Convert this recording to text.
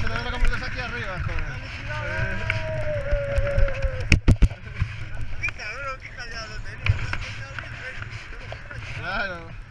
Se le ve como aquí arriba, joder. Claro.